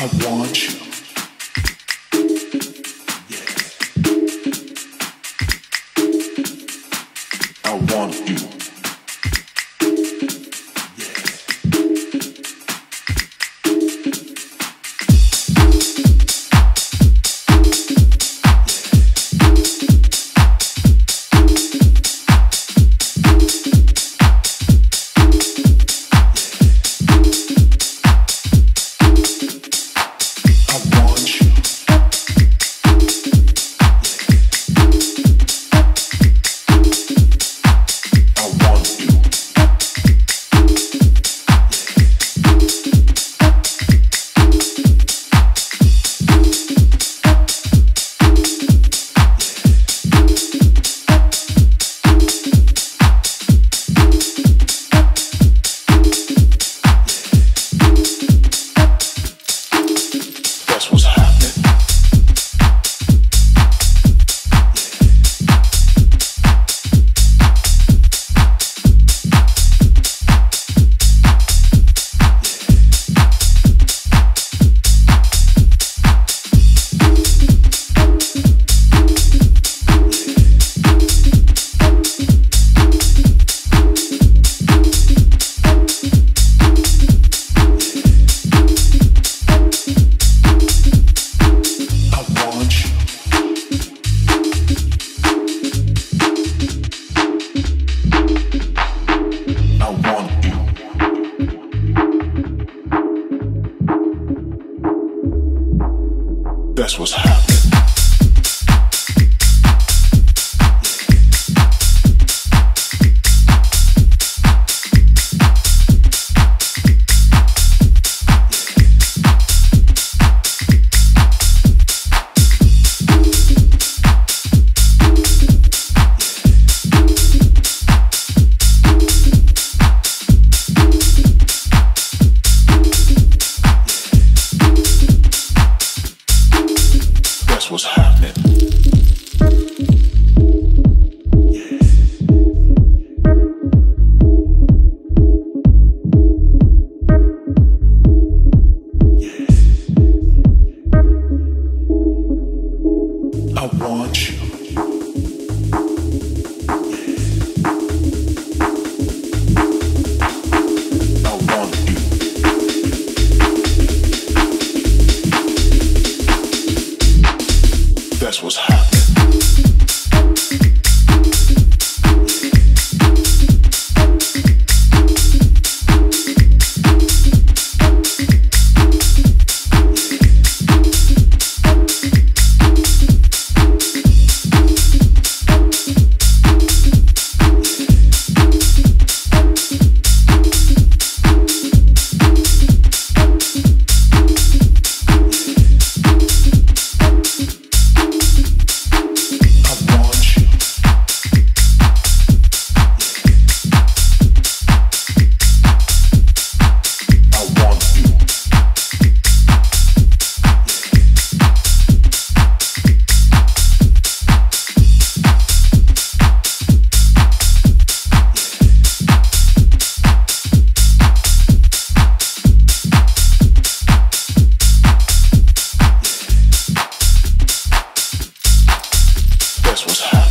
I want you. was hot. that's what's happening. what's hot.